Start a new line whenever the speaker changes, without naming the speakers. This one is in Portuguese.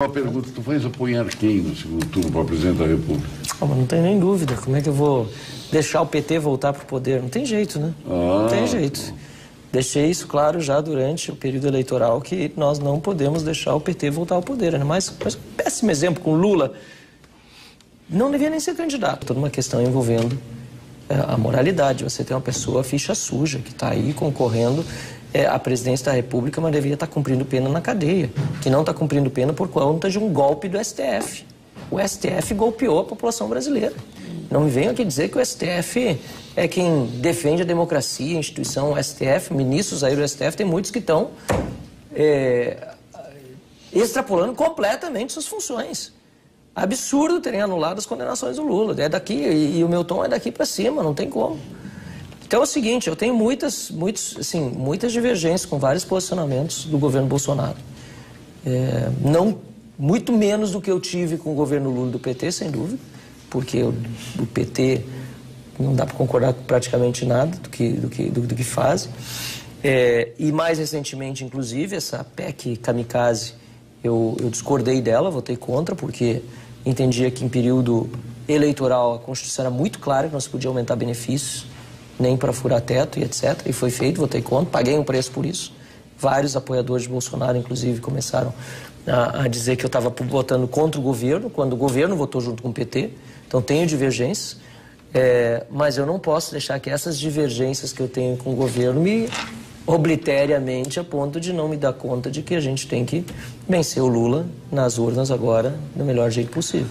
Uma pergunta, tu vais apoiar quem no segundo turno para presidente da República?
Ah, mas não tem nem dúvida. Como é que eu vou deixar o PT voltar para o poder? Não tem jeito, né?
Ah,
não tem jeito. Deixei isso claro já durante o período eleitoral que nós não podemos deixar o PT voltar ao poder. Né? Mas, mas um péssimo exemplo com Lula. Não devia nem ser candidato. Toda uma questão envolvendo é, a moralidade. Você tem uma pessoa ficha suja que está aí concorrendo é, à presidência da República, mas deveria estar tá cumprindo pena na cadeia, que não está cumprindo pena por conta de um golpe do STF. O STF golpeou a população brasileira. Não me venham aqui dizer que o STF é quem defende a democracia, a instituição o STF, ministros aí do STF, tem muitos que estão é, extrapolando completamente suas funções. Absurdo terem anulado as condenações do Lula. É daqui, e, e o meu tom é daqui para cima, não tem como. Então é o seguinte, eu tenho muitas, muitos, assim, muitas divergências com vários posicionamentos do governo Bolsonaro. É, não muito menos do que eu tive com o governo Lula do PT, sem dúvida, porque o, PT não dá para concordar com praticamente nada do que, do que, do, do que faz. É, e mais recentemente, inclusive, essa PEC kamikaze, eu, eu discordei dela, votei contra, porque entendia que em período eleitoral a Constituição era muito clara que não se podia aumentar benefícios nem para furar teto e etc. E foi feito, votei contra, paguei um preço por isso. Vários apoiadores de Bolsonaro, inclusive, começaram a, a dizer que eu estava votando contra o governo, quando o governo votou junto com o PT. Então tenho divergências, é, mas eu não posso deixar que essas divergências que eu tenho com o governo me obliteriamente a ponto de não me dar conta de que a gente tem que vencer o Lula nas urnas agora do melhor jeito possível.